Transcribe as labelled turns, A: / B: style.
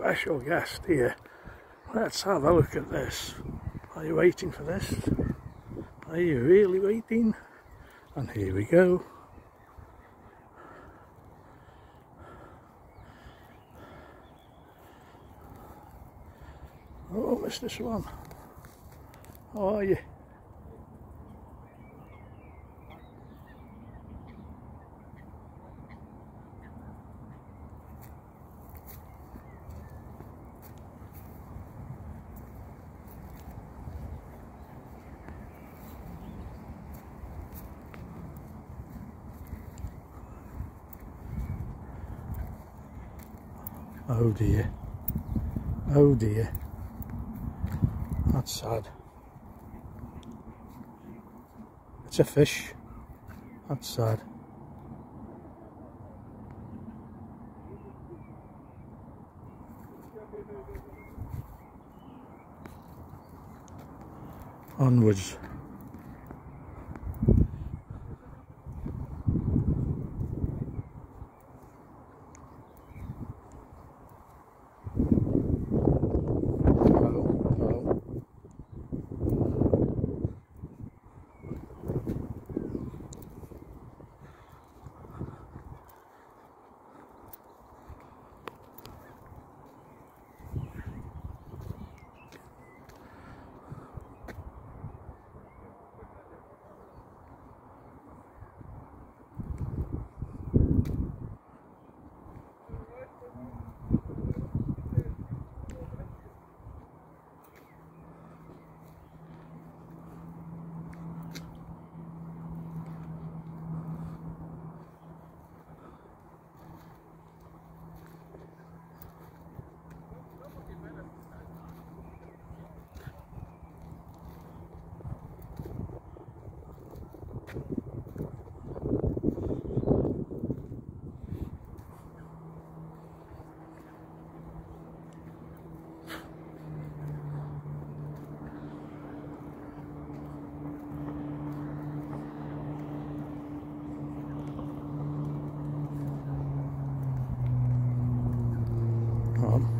A: special guest here. Let's have a look at this. Are you waiting for this? Are you really waiting? And here we go. Oh, Mr. Swan. How are you? Oh dear. Oh dear. That's sad. It's a fish. That's sad. Onwards. Um,